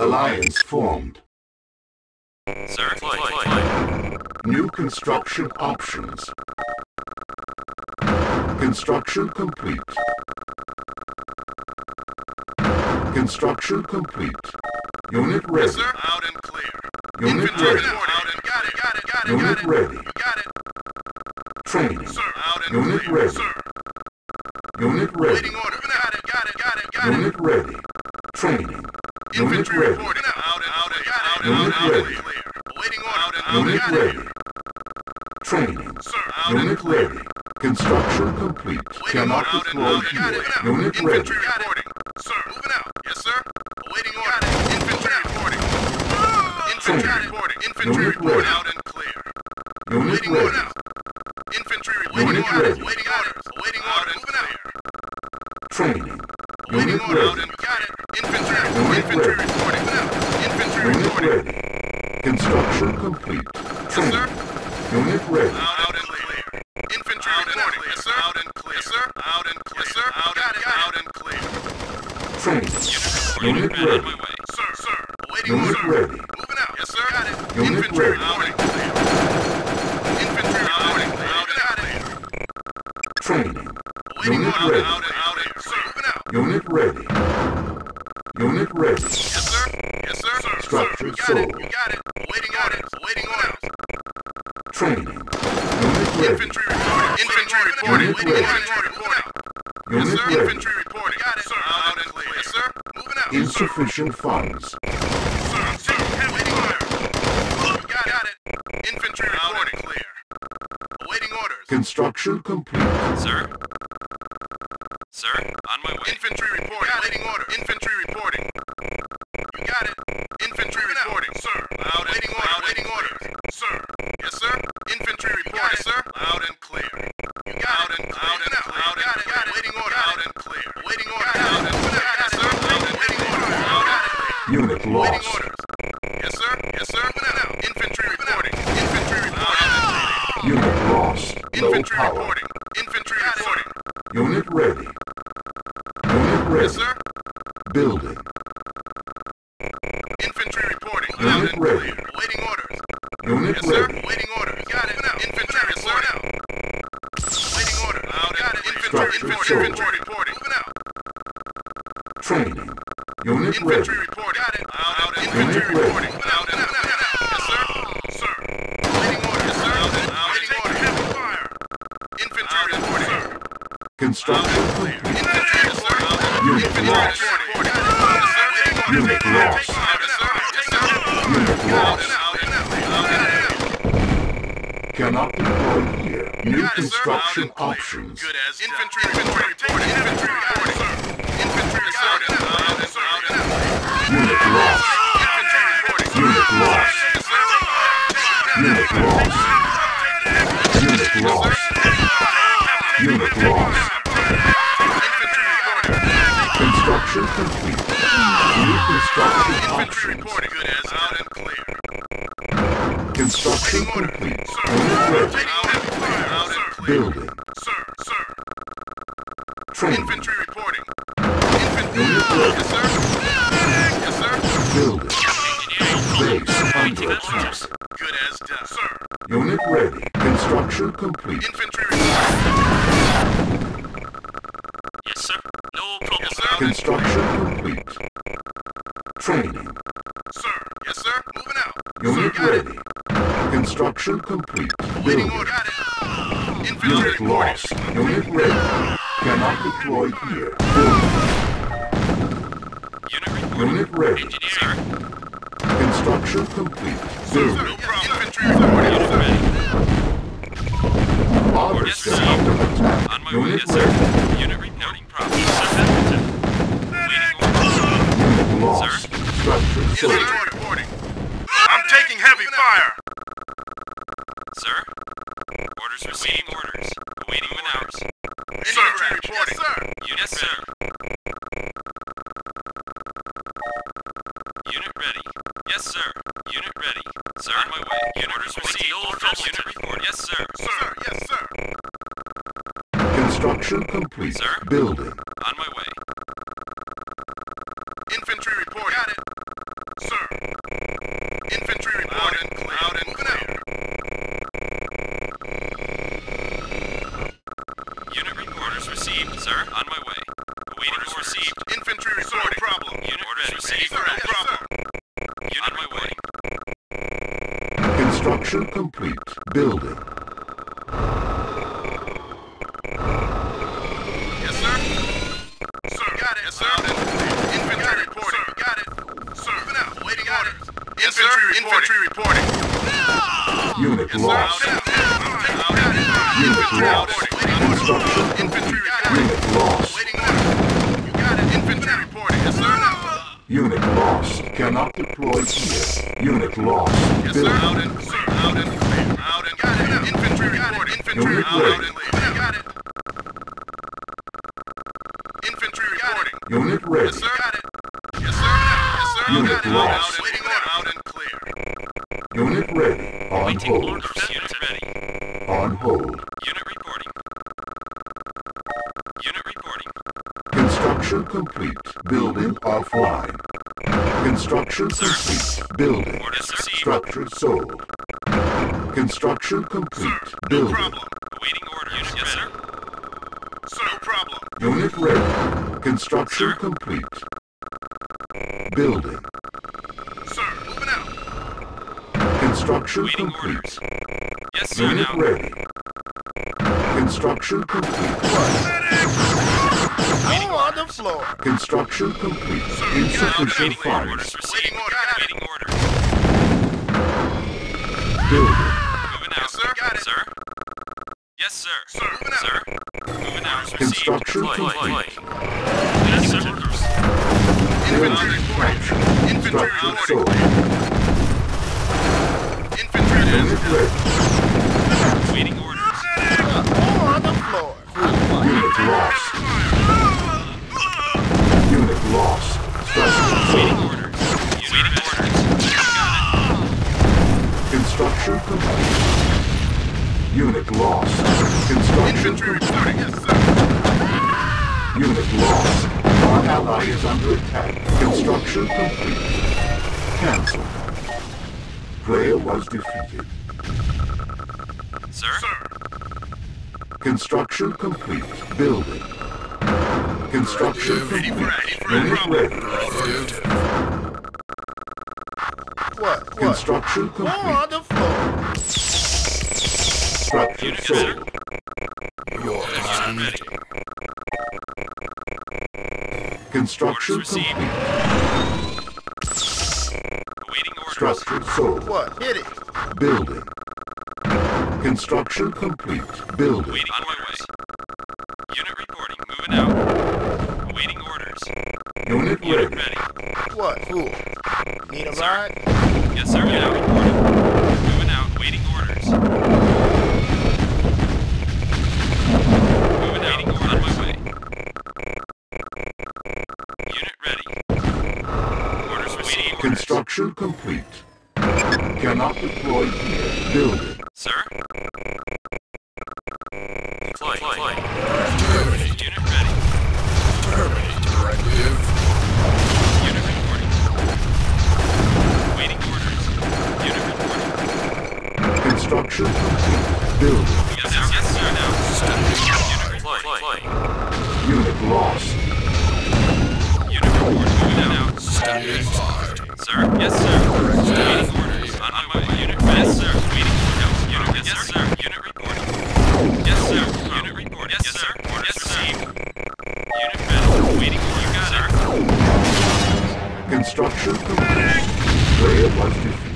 Alliance formed. Sir, flight, flight. New construction options. Construction complete. Construction complete. Unit ready. Yes, sir. Out and clear. Unit Infantry ready. Out and got it, got it, got it, Unit got it. ready. You got it. Training. Sir, out and Unit clear. ready. Sir, Unit ready. waiting order. Got it, got it, got it, got it. Unit ready. Training. Unit Infantry ready. reporting. Out and out and. Unit out, and out ready. and clear. Waiting order. Out and out Unit ready. Training. Sir, Unit ready. Construction complete. Cannot order. Out deploy out and got here. Unit ready. Infantry reporting. Sir, moving out. Yes, sir. Waiting order. Infantry reporting. Infantry reporting. Infantry reporting. Out and clear. Unit Waiting ready. order. Infantry reporting. Unit orders. ready. Waiting orders. Waiting orders. Moving out. Training. Unit ready. And got it. Infantry. Unit Infantry reporting. Moving out. Infantry Unit reporting. ready. Construction complete. Yes, Training. sir. Unit ready. Out, out and clear. Infantry out reporting. And clear. Yes, sir. Out and clear. Yes, sir. Out and clear. Yes, sir. Out and, out and clear. Training. Unit Unit ready. On ready. my way. Sir, sir. Waiting Unit order. ready. Moving out. Yes, sir. Got it. Unit Infantry ready. reporting. Training. Unit ready. Infantry reporting. Infantry reporting. Unit ready. order. Moving out. Yes, sir. ready. Infantry reporting. Got it. Sir, out and clear. Yes, sir. Moving out. Insufficient Sir. Funds. Sir, sir, waiting order. Got, got it. Infantry reporting. And Clear. Awaiting orders. Construction complete. Sir? Sir? On my way. Infantry reporting. Got Waiting order. Infantry reporting. You got it. Infantry reporting. Sir. Loud waiting order. Waiting orders. Sir. Yes, sir. Infantry reporting. Sir. Loud and clear. You got it. Loud and clear. Loud and clear. Waiting order. Loud and clear. Waiting order. Loud and clear. Yes, sir. Loud and waiting order. Loud and clear. Unit Waiting lost. orders. Unit ready. Waiting orders. Unit Yes, ready. sir. Waiting orders. Got it. Now. Infantry reporting. Waiting order. Loud got it. Infantry, infantry, infantry reporting. Moving out. Training. Unit Infantry ready. reporting. Got it. And Unit infantry ready. reporting. And now, now, now. Yes, sir. Sir. Waiting order. Yes, sir. Loud and waiting order. Heavy fire. Infantry reporting. Sir. Construction Clear. Infantry, yes, sir. Unit Infantry lost. reporting. Yes, sir. Waiting order. Unit lost. Lost. out out. Out. Cannot deploy here. New construction Loud and clear. options. Good as infantry, infantry reporting, infantry reporting, sir. Infantry reporting. Unit lost. Unit lost. Unit lost. Unit lost. Unit lost. Construction complete. New construction options. Construction complete. sir. Unit ready. Loud and clear, loud and clear. Building. Sir, sir. Training. Infantry reporting. Infantry, yes, sir. Yes, sir. Building. Base under attack. Good as done, sir. Unit ready. Construction complete. Infantry reporting. Yes, sir. No problem. Sir. Construction complete. Training. Sir, yes, sir. Moving out. Unit sir, got it. Ready. Construction complete. Waiting Building. order. Got Unit reporting. lost. Unit ready. Cannot deploy here. Building. Unit. Unit ready. Engineering. Construction complete. Sir, Building. no problem. Infantry reporting. Yes, sir. Unit ready. Yes, sir. Unit ready. Sir, on my way. Unit orders received. Unit report. Yes, sir. Sir, yes, sir. Construction complete. Sir? Building. Sir, on my way. Awaiting orders received. Infantry reporting. No problem. Unit orders received. Sir, no problem. Unit on my way. Construction complete. Building. Yes, sir. Sir, got it. Yes, sir. Infantry reporting. Got it. Sir, moving out. Waiting orders. Yes, sir. Infantry reporting. Unit Yes, sir. lost. Infantry reporting. Infantry. Infantry reporting. Yes, sir. Unit lost. Cannot deploy here. Unit lost. Yes, sir. And sir. Out and clear. Out and got it. Infantry reporting. Infantry Unit out, ready. Got it. Infantry reporting. Unit ready. Yes, sir. Got it. Yes, sir. Yes, sir. Unit lost. Construction complete. Building offline. Construction complete. Building. Structure sold. Construction complete. Sir, no Building. problem. Awaiting orders. Unit yes, sir. Sir, no problem. Unit ready. Construction Sir? complete. Building. Sir, moving out. Construction Awaiting complete. orders. Yes, sir. Unit Now. ready. Construction complete. Waiting on the floor. Construction complete. Sir, Insufficient Waiting funds. orders received. Waiting order. Got it. Waiting orders. Building. Moving out. Sir. Got it. Sir. Yes, sir. Sir, moving out. Sir. Moving out. Received. Construction Deploy. complete. Yes, sir. Infantry reporting. Infantry reporting. Infantry Unit down. ready. Waiting orders. on the floor. Unit lost. Unit lost. Construction Infantry complete. Yes, sir. Unit lost. Our ally is under attack. Construction complete. Cancel. Player was defeated. Sir. Sir. Construction complete. Building. Construction complete. for ready for a Unit ready. What? What? Construction Go complete. on the floor. Structure Unit ready. sold. Unit ready. Construction Orders received. complete. Awaiting orders. Structure sold. What? Hit it. Building. Construction complete. Building. Waiting on my way. Unit reporting. Moving out. Awaiting orders. Unit Unit ready. ready. What? Who? Need a ride? Yes, sir. Unit reporting. Moving out. Waiting orders. Construction complete. Cannot deploy here. Building. Sir? Deploy. Deploy. Unit ready. Unit reporting. Waiting orders. Unit reporting. Construction complete. Building. Yes, yes, yes, sir. Now. Unit deploy. Unit lost. Unit reporting. Moving out. Sir? Yes, sir. Unit. Yes, sir. Unit, yes, sir. Unit. Yes, sir. Unit. Yes, sir. Orders received. Unit. Construction. Player was defeated.